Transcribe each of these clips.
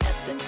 Nothing's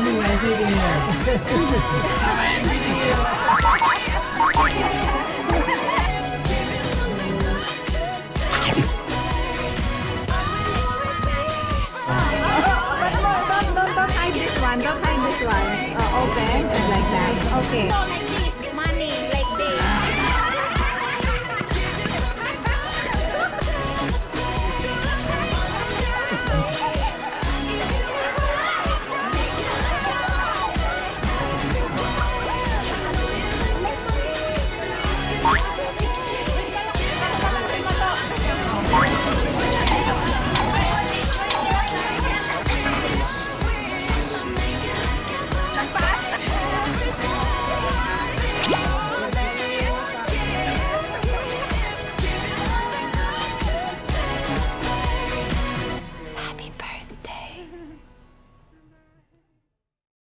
ini ngasih ini. Don't, don't, don't hide this one. Don't hide this one. Uh, open and like that. Okay.